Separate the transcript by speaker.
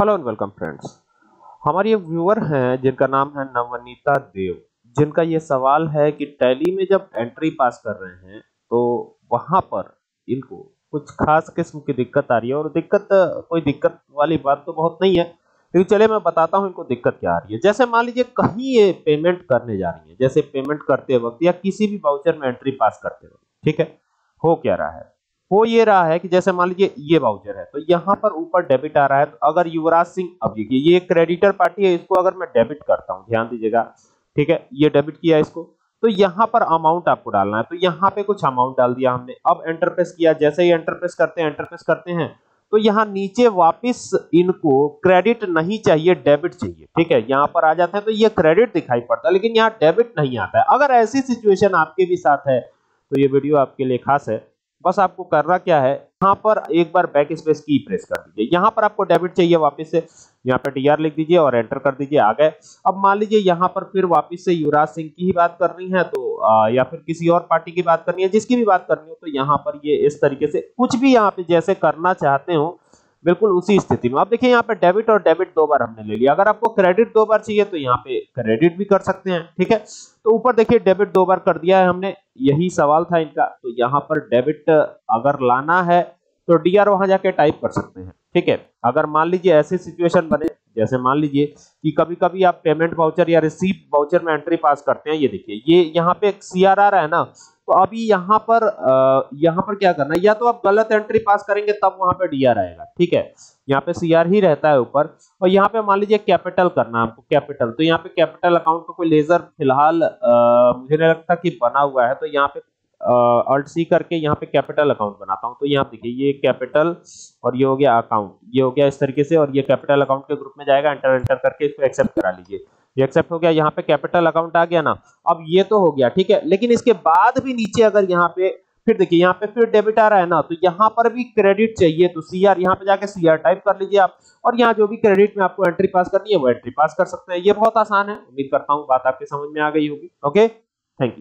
Speaker 1: Hello and welcome friends हमारी viewer हैं, जिनका नाम है नवनीता देव, जिनका ये सवाल है कि टैली में जब एंट्री पास कर रहे हैं तो वहाँ पर इनको कुछ खास किस्म की दिक्कत आ रही है। और दिक्कत, कोई दिक्कत वाली बात तो बहुत नहीं है, लेकिन चले मैं बताता हूँ इनको दिक्कत क्या आ रही है। जैसे मान लीजिए कहीं ये पेमेंट करने जा रही है, जैसे पेमेंट करते वक्त या किसी भी बाउचर में एंट्री पास करते वक्त, ठीक है? हो क्या रहा है? हो ये रहा है कि जैसे मान लीजिए ये वाउचर है तो यहाँ पर ऊपर डेबिट आ रहा है तो अगर युवराज सिंह, अब देखिए, ये क्रेडिटर पार्टी है, इसको अगर मैं डेबिट करता हूँ, ध्यान दीजिएगा, ठीक है, ये डेबिट किया इसको तो यहाँ पर अमाउंट आपको डालना है तो यहाँ पे कुछ अमाउंट डाल दिया हमने, अब एंटर प्रेस किया, जैसे ही एंटरप्रेस करते हैं एंटर प्रेस करते हैं तो यहाँ नीचे वापस इनको क्रेडिट नहीं चाहिए डेबिट चाहिए, ठीक है, यहाँ पर आ जाते हैं तो ये क्रेडिट दिखाई पड़ता है, लेकिन यहाँ डेबिट नहीं आता है, अगर ऐसी सिचुएशन आपके भी साथ है तो ये वीडियो आपके लिए खास है बस आपको करना क्या है यहाँ पर एक बार बैक स्पेस की प्रेस कर दीजिए। यहाँ पर आपको डेबिट चाहिए वापस से यहाँ पे टी लिख दीजिए और एंटर कर दीजिए आ गए। अब मान लीजिए यहाँ पर फिर वापस से युवराज सिंह की ही बात करनी है तो आ, या फिर किसी और पार्टी की बात करनी है जिसकी भी बात करनी हो तो यहाँ पर ये इस तरीके से कुछ भी यहाँ पे जैसे करना चाहते हो बिल्कुल उसी स्थिति में। आप देखिए यहाँ पे डेबिट और डेबिट दो बार हमने ले लिया। अगर आपको क्रेडिट दो बार चाहिए तो यहाँ पे क्रेडिट भी कर सकते हैं, ठीक है? तो ऊपर देखिए डेबिट दो बार कर दिया है हमने। यही सवाल था इनका। तो यहाँ पर डेबिट अगर लाना है तो डी आर वहाँ जाके टाइप कर सकते हैं, ठीक है? अगर मान लीजिए ऐसी सिचुएशन बने, जैसे मान लीजिए कि कभी कभी आप पेमेंट वाउचर या रिसीव वाउचर में एंट्री पास करते हैं, ये देखिए, ये यहाँ पे एक सी आर आर है ना तो अभी यहाँ पर यहाँ पर क्या करना है? या तो आप गलत एंट्री पास करेंगे, तब वहाँ पे डी आर आएगा, ठीक है? यहाँ पे सी आर ही रहता है ऊपर। और यहाँ पे मान लीजिए कैपिटल करना है आपको कैपिटल तो यहाँ पे कैपिटल अकाउंट का कोई लेजर फ़िलहाल मुझे नहीं लगता कि बना हुआ है। तो यहाँ पे अल्ट सी करके यहाँ पे कैपिटल अकाउंट बनाता हूँ। तो यहाँ देखिए, ये कैपिटल और ये हो गया अकाउंट ये हो गया इस तरीके से और ये कैपिटल अकाउंट के ग्रुप में जाएगा। एंटर एंटर करके इसको एक्सेप्ट करा लीजिए। ये एक्सेप्ट हो गया, यहाँ पे कैपिटल अकाउंट आ गया ना। अब ये तो हो गया, ठीक है? लेकिन इसके बाद भी नीचे अगर यहाँ पे, फिर देखिए, यहाँ पे फिर डेबिट आ रहा है ना तो यहाँ पर भी क्रेडिट चाहिए। तो सी आर यहाँ पे जाके सी आर टाइप कर लीजिए आप। और यहाँ जो भी क्रेडिट में आपको एंट्री पास करनी है, वो एंट्री पास कर सकते हैं। ये बहुत आसान है। उम्मीद करता हूँ बात आपके समझ में आ गई होगी। Okay thank you